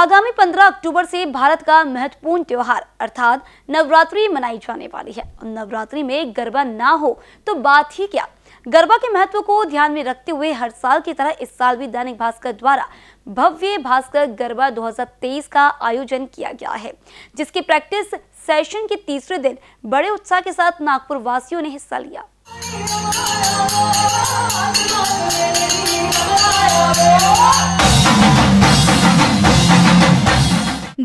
आगामी 15 अक्टूबर से भारत का महत्वपूर्ण त्योहार, अर्थात नवरात्रि मनाई जाने वाली है। और नवरात्रि में गरबा ना हो तो बात ही क्या? गरबा के महत्व को ध्यान में रखते हुए हर साल की तरह इस साल भी दैनिक भास्कर द्वारा भव्य भास्कर गरबा 2023 का आयोजन किया गया है, जिसकी प्रैक्टिस सेशन के तीसरे दिन बड़े उत्साह के साथ नागपुर वासियों ने हिस्सा लिया।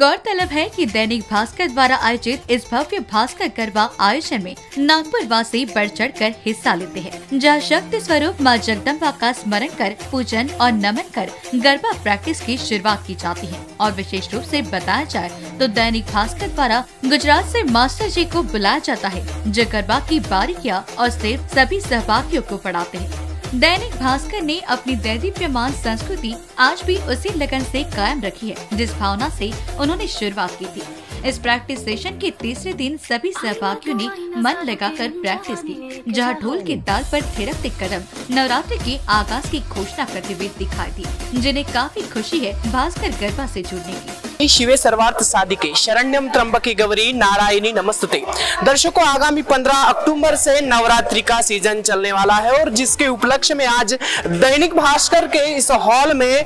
गौरतलब है कि दैनिक भास्कर द्वारा आयोजित इस भव्य भास्कर गरबा आयोजन में नागपुर वासी बढ़ चढ़ कर हिस्सा लेते हैं, जहाँ शक्ति स्वरूप माँ जगदम्बा का स्मरण कर, पूजन और नमन कर गरबा प्रैक्टिस की शुरुआत की जाती है। और विशेष रूप से बताया जाए तो दैनिक भास्कर द्वारा गुजरात से मास्टर जी को बुलाया जाता है, जो गरबा की बारीकियाँ और सिर्फ़ सभी सहभागियों को पढ़ाते हैं। दैनिक भास्कर ने अपनी दैदीप्यमान संस्कृति आज भी उसी लगन से कायम रखी है, जिस भावना से उन्होंने शुरुआत की थी। इस प्रैक्टिस सेशन के तीसरे दिन सभी सहभागियों ने मन लगाकर प्रैक्टिस की, जहाँ ढोल के ताल पर थिरकते कदम, नवरात्रि के आगाज़ की घोषणा करते हुए दिखाई दी, जिन्हें काफ़ी खुशी है भास्कर गरबा से जुड़ने की। शिवे सर्वार्थ साधिके। शरण्यम त्र्यंबके गौरी नारायणी नमस्ते दर्शकों, आगामी 15 अक्टूबर से नवरात्रि का सीज़न चलने वाला है और जिसके उपलक्ष्य में आज दैनिक भास्कर के इस हॉल में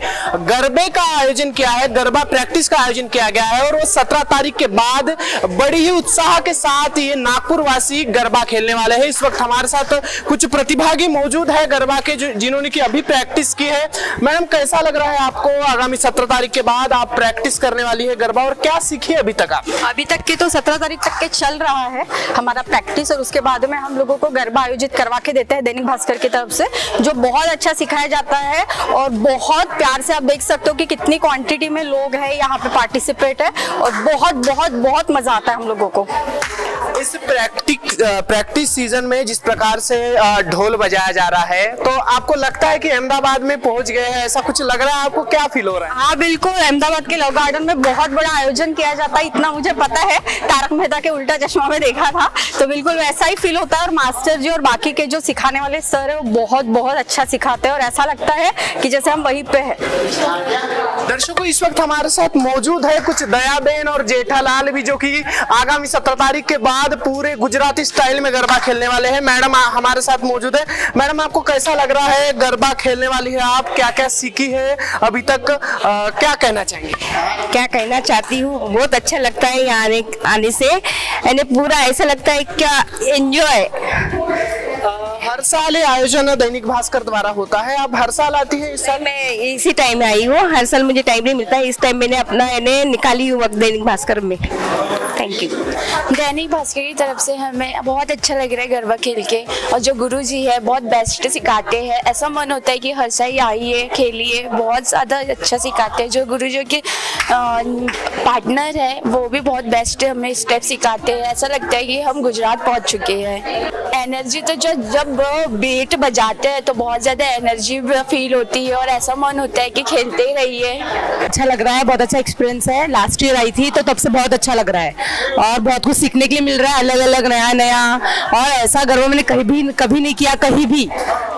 गरबे का आयोजन किया है, गरबा प्रैक्टिस का आयोजन किया गया है और वो 17 तारीख के बाद बड़ी ही उत्साह के साथ ये नागपुर वासी गरबा खेलने वाले है। इस वक्त हमारे साथ कुछ प्रतिभागी मौजूद है गरबा के जिन्होंने की अभी प्रैक्टिस की है। मैडम, कैसा लग रहा है आपको? आगामी सत्रह तारीख के बाद आप प्रैक्टिस करने वाली है गरबा, और क्या सीखी अभी तक आप? अभी तक के तो सत्रह तारीख तक के चल रहा है हमारा प्रैक्टिस, और उसके बाद में हम लोगों को गरबा आयोजित करवा के देते हैं दैनिक भास्कर की तरफ़ से, जो बहुत अच्छा सिखाया जाता है, और बहुत प्यार से आप देख सकते हो कि कितनी क्वांटिटी में लोग है, यहाँ पे पार्टिसिपेट है, और बहुत बहुत बहुत मज़ा आता है हम लोगों को। इस प्रैक्टिस प्रैक्टिस सीज़न में जिस प्रकार से ढोल बजाया जा रहा है तो आपको लगता है कि अहमदाबाद में पहुँच गए हैं? ऐसा कुछ लग रहा है आपको? क्या फील हो रहा है? हाँ बिल्कुल। अहमदाबाद के लव गार्डन में बहुत बड़ा आयोजन किया जाता है इतना मुझे पता है। तारक मेहता के उल्टा चश्मा में देखा था। तो बिल्कुल वैसा ही फील होता है और मास्टर जी और बाकी के जो सिखाने वाले सर है वो बहुत बहुत अच्छा सिखाते हैं। और ऐसा लगता है कि जैसे हम वहीं पे है। दर्शकों इस वक्त हमारे साथ मौजूद है कुछ दयाबेन और जेठालाल भी जो कि आगामी सत्रह तारीख के बाद पूरे गुजराती स्टाइल में गरबा खेलने वाले हैं। मैडम हमारे साथ मौजूद है। मैडम आपको कैसा लग रहा है? गरबा खेलने वाली है आप। क्या क्या सीखी है अभी तक? अ, क्या कहना चाहेंगे? क्या कहना चाहती हूँ? बहुत अच्छा लगता है यहाँ आने आने से। यानी पूरा ऐसा लगता है क्या एंजॉय हर साल ये आयोजन दैनिक भास्कर द्वारा होता है। आप हर साल आती है इस साल मैं इसी टाइम में आई हूँ। हर साल मुझे टाइम नहीं मिलता। है इस टाइम मैंने अपना यानी निकाली हूँ वक्त दैनिक भास्कर में। थैंक यू दैनिक भास्कर की तरफ़ से हमें बहुत अच्छा लग रहा है गरबा खेल के। और जो गुरु जी है, बहुत बेस्ट सिखाते हैं। ऐसा मन होता है कि हर साल आइए, खेलिए, बहुत ज़्यादा अच्छा सिखाते हैं। जो गुरु जी के पार्टनर है, वो भी बहुत बेस्ट हमें स्टेप सिखाते हैं। ऐसा लगता है कि हम गुजरात पहुँच चुके हैं। एनर्जी तो जो जब बीट बजाते हैं तो बहुत ज़्यादा एनर्जी फील होती है। और ऐसा मन होता है कि खेलते ही रहिए। अच्छा लग रहा है, बहुत अच्छा एक्सपीरियंस है। लास्ट ईयर आई थी तो तब से बहुत अच्छा लग रहा है। और बहुत कुछ सीखने के लिए मिल रहा है अलग अलग नया नया। और ऐसा गर्व मैंने कहीं भी कभी नहीं किया कहीं भी।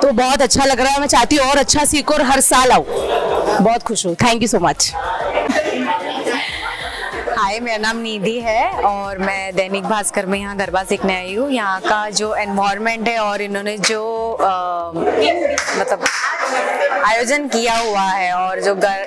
तो बहुत अच्छा लग रहा है मैं चाहती हूँ और अच्छा सीखो और हर साल आऊँ। बहुत खुश हूँ। Thank you so much hi मेरा नाम निधि है और मैं दैनिक भास्कर में यहाँ गरबा सीखने आई हूँ। यहाँ का जो एनवायरनमेंट है और इन्होंने जो अ, मतलब आयोजन किया हुआ है और जो गर,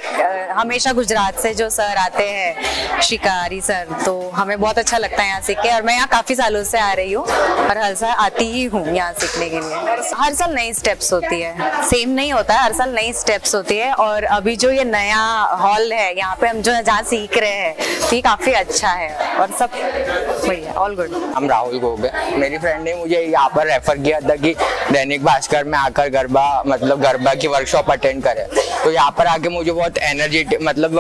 हमेशा गुजरात से जो सर आते हैं शिकारी सर तो हमें बहुत अच्छा लगता है यहाँ सीख के और मैं यहाँ काफ़ी सालों से आ रही हूँ और हर साल आती ही हूँ यहाँ सीखने के लिए। हर साल नई स्टेप्स होती है। सेम नहीं होता है हर साल नई स्टेप्स होती है और अभी जो ये नया हॉल है यहाँ पे हम जो जहाँ सीख रहे हैं तो ये काफ़ी अच्छा है और सब बढ़िया ऑल गुड हम राहुल गोगे मेरी फ्रेंड ने मुझे यहाँ पर रेफर किया था कि दैनिक भास्कर में आकर गरबा मतलब गरबा की वर्कशॉप अटेंड करे। तो यहाँ पर आके मुझे बहुत एनर्जेटिक मतलब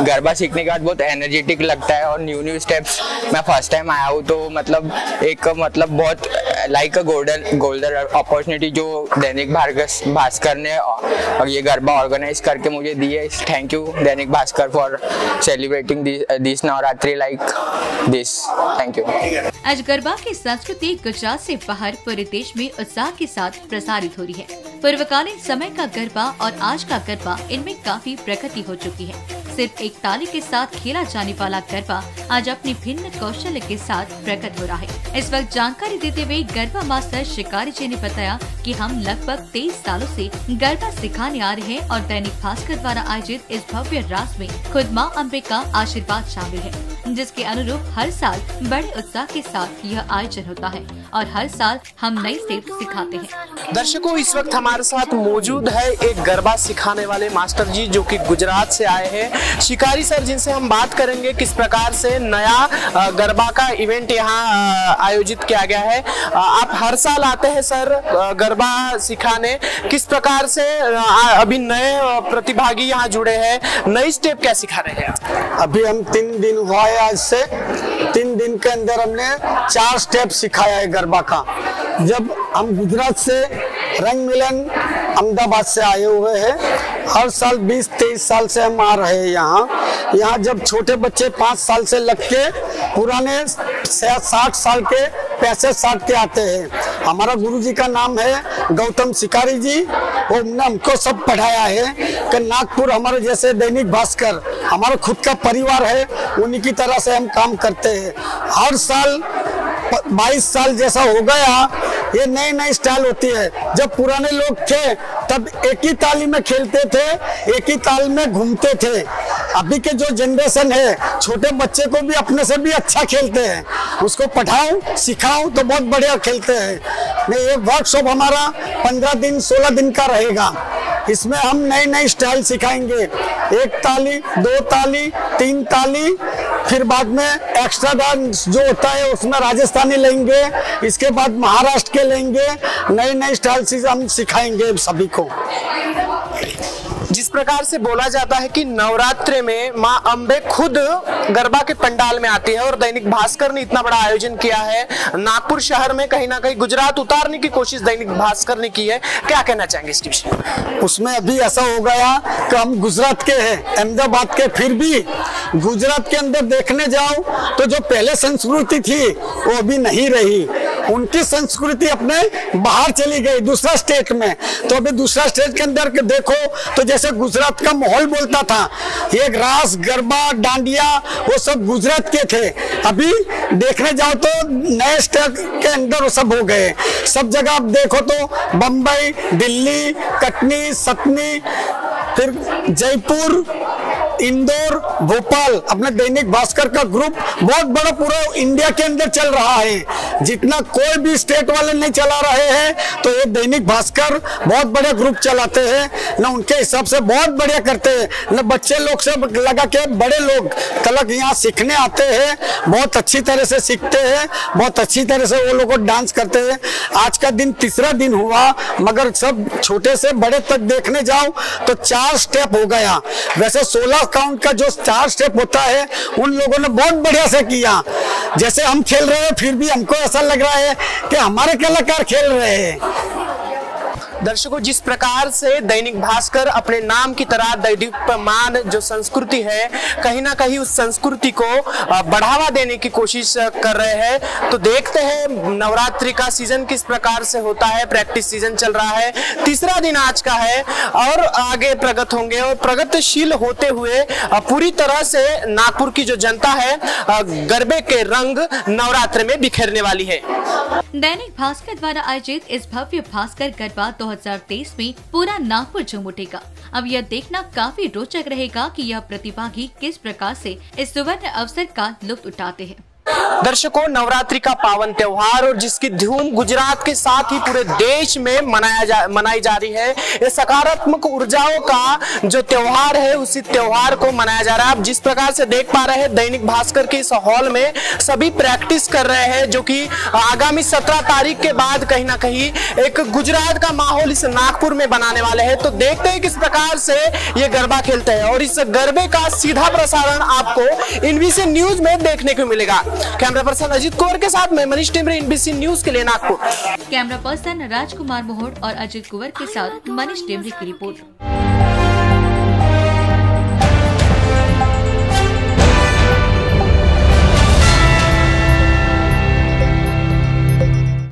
गरबा सीखने के बाद बहुत एनर्जेटिक लगता है और न्यू न्यू स्टेप्स मैं फ़र्स्ट टाइम आया हूँ तो मतलब एक मतलब बहुत like a golden golden opportunity जो दैनिक भास्कर भास्कर ने और ये गरबा ऑर्गेनाइज करके मुझे दी है। Thank you Dainik Bhaskar for celebrating this Navratri like this thank you आज गरबा की संस्कृति गुजरात से बाहर पूरे देश में उत्साह के साथ प्रसारित हो रही है। पूर्वकालीन समय का गरबा और आज का गरबा इनमें काफ़ी प्रगति हो चुकी है। सिर्फ़ एक ताली के साथ खेला जाने वाला गरबा आज अपनी भिन्न कौशल के साथ प्रकट हो रहा है। इस वक्त जानकारी देते हुए गरबा मास्टर शिकारी जी ने बताया कि हम लगभग तेईस सालों से गरबा सिखाने आ रहे हैं और दैनिक भास्कर द्वारा आयोजित इस भव्य रास में खुद माँ अम्बे का आशीर्वाद शामिल है, जिसके अनुरूप हर साल बड़े उत्साह के साथ यह आयोजन होता है। और हर साल हम नई स्टेप सिखाते हैं। दर्शकों इस वक्त हमारे साथ मौजूद है एक गरबा सिखाने वाले मास्टर जी जो कि गुजरात से आए हैं। शिकारी सर जिनसे हम बात करेंगे किस प्रकार से नया गरबा का इवेंट यहाँ आयोजित किया गया है। आप हर साल आते हैं सर गरबा सिखाने। किस प्रकार से अभी नए प्रतिभागी यहाँ जुड़े हैं? नई स्टेप क्या सिखा रहे हैं अभी हम तीन दिन हुआ है आज से। तीन दिन के अंदर हमने चार स्टेप सिखाया है गरबा का। जब हम गुजरात से रंग मिलन अहमदाबाद से आए हुए हैं, हर साल 20-23 साल से हम आ रहे हैं यहाँ। यहाँ जब छोटे बच्चे पाँच साल से लग के पुराने साठ साल के, पैंसठ साठ के आते हैं। हमारा गुरुजी का नाम है गौतम शिकारी जी। वो हमको सब पढ़ाया है कि नागपुर हमारे जैसे दैनिक भास्कर, हमारा खुद का परिवार है, उन्हीं की तरह से हम काम करते हैं। हर साल 22 साल जैसा हो गया ये नई नई स्टाइल होती है। जब पुराने लोग थे, तब एक ही ताली में खेलते थे, एक ही ताल में घूमते थे। अभी के जो जनरेशन है, छोटे बच्चे को भी अपने से भी अच्छा खेलते हैं। उसको पढ़ाऊं, सिखाऊं तो बहुत बढ़िया खेलते हैं। नहीं, ये वर्कशॉप हमारा पंद्रह दिन, सोलह दिन का रहेगा। इसमें हम नई नई स्टाइल सिखाएँगे। एक ताली, दो ताली, तीन ताली फिर बाद में एक्स्ट्रा डांस जो होता है, उसमें राजस्थानी लेंगे, इसके बाद महाराष्ट्र के लेंगे नई नई स्टाइल से हम सिखाएँगे सभी को। प्रकार से बोला जाता है कि नवरात्रि में माँ अम्बे खुद गरबा के पंडाल में आती है और दैनिक भास्कर ने इतना बड़ा आयोजन किया है। नागपुर शहर में कहीं ना कहीं गुजरात उतारने की कोशिश दैनिक भास्कर ने की है। क्या कहना चाहेंगे इसके विषय उसमें अभी ऐसा हो गया कि हम गुजरात के हैं, अहमदाबाद के फिर भी। गुजरात के अंदर देखने जाओ तो जो पहले संस्कृति थी, वो अभी नहीं रही। उनकी संस्कृति अपने बाहर चली गई, दूसरा स्टेट में। तो अभी दूसरा स्टेट के अंदर देखो तो जैसे गुजरात का माहौल बोलता था। ये रास, गरबा, डांडिया, वो सब गुजरात के थे। अभी देखने जाओ तो नए स्टेट के अंदर वो सब हो गए। सब जगह आप देखो तो बम्बई दिल्ली, कटनी, सतनी, फिर जयपुर इंदौर, भोपाल, अपने दैनिक भास्कर का ग्रुप बहुत बड़ा पूरा इंडिया के अंदर चल रहा है। जितना कोई भी स्टेट वाले नहीं चला रहे हैं तो ये दैनिक भास्कर बहुत बड़े ग्रुप चलाते हैं। ना उनके हिसाब से बहुत बढ़िया करते हैं, ना बच्चे लोग से लगा के बड़े लोग तलक यहाँ सीखने आते हैं। बहुत अच्छी तरह से सीखते हैं, बहुत अच्छी तरह से वो लोग डांस करते हैं। आज का दिन तीसरा दिन हुआ, मगर सब छोटे से बड़े तक देखने जाओ तो चार स्टेप हो गया। वैसे सोलह काउंट का जो चार स्टेप होता है, उन लोगों ने बहुत बढ़िया से किया। जैसे हम खेल रहे हैं, फिर भी हमको ऐसा लग रहा है कि हमारे कलाकार खेल रहे हैं। दर्शकों, जिस प्रकार से दैनिक भास्कर अपने नाम की तरह दैनिकमान जो संस्कृति है, कहीं ना कहीं उस संस्कृति को बढ़ावा देने की कोशिश कर रहे हैं। तो देखते हैं, नवरात्रि का सीज़न किस प्रकार से होता है, प्रैक्टिस सीज़न चल रहा है, तीसरा दिन आज का है, और आगे प्रगत होंगे, और प्रगतिशील होते हुए पूरी तरह से नागपुर की जो जनता है गरबे के रंग नवरात्र में बिखेरने वाली है। दैनिक भास्कर द्वारा आयोजित इस भव्य भास्कर गरबा 2023 में पूरा नागपुर झूम उठेगा। अब यह देखना काफ़ी रोचक रहेगा कि यह प्रतिभागी किस प्रकार से इस सुवर्ण अवसर का लुफ्त उठाते हैं। दर्शकों, नवरात्रि का पावन त्योहार और जिसकी धूम गुजरात के साथ ही पूरे देश में मनाया जा, मनाई जा रही है। सकारात्मक ऊर्जाओं का जो त्योहार है, उसी त्योहार को मनाया जा रहा है। आप जिस प्रकार से देख पा रहे हैं, दैनिक भास्कर के इस हॉल में सभी प्रैक्टिस कर रहे हैं, जो कि आगामी सत्रह तारीख के बाद कहीं ना कहीं एक गुजरात का माहौल इस नागपुर में बनाने वाले है। तो देखते हैं किस प्रकार से ये गरबा खेलते हैं। और इस गरबे का सीधा प्रसारण आपको इनबीसी न्यूज़ में देखने को मिलेगा। कैमरा पर्सन अजीत कुंवर के साथ मैं मनीष टिमरे एनबीसी न्यूज़ के लिए नागपुर। कैमरा पर्सन राजकुमार मोहड़ और अजीत कुंवर के साथ मनीष टेमरे की रिपोर्ट।